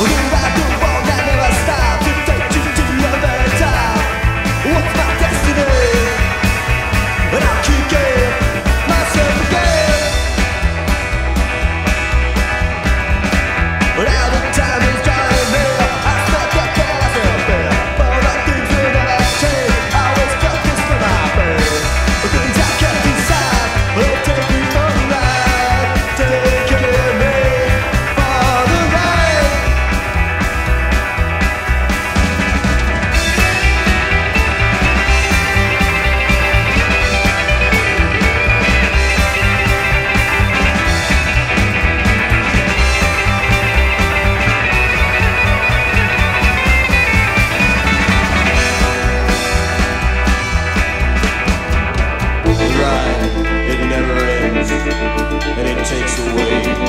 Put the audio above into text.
우린 and it takes away.